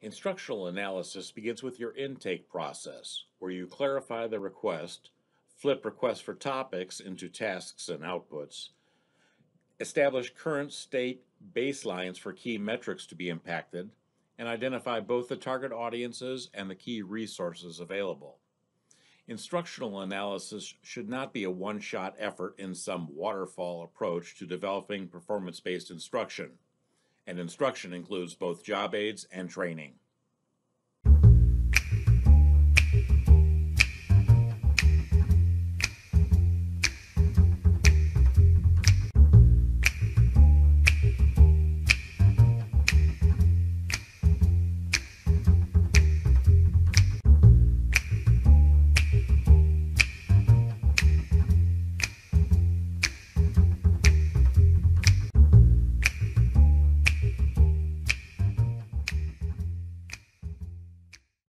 Instructional analysis begins with your intake process, where you clarify the request, flip requests for topics into tasks and outputs, establish current state baselines for key metrics to be impacted, and identify both the target audiences and the key resources available. Instructional analysis should not be a one-shot effort in some waterfall approach to developing performance-based instruction. And instruction includes both job aids and training.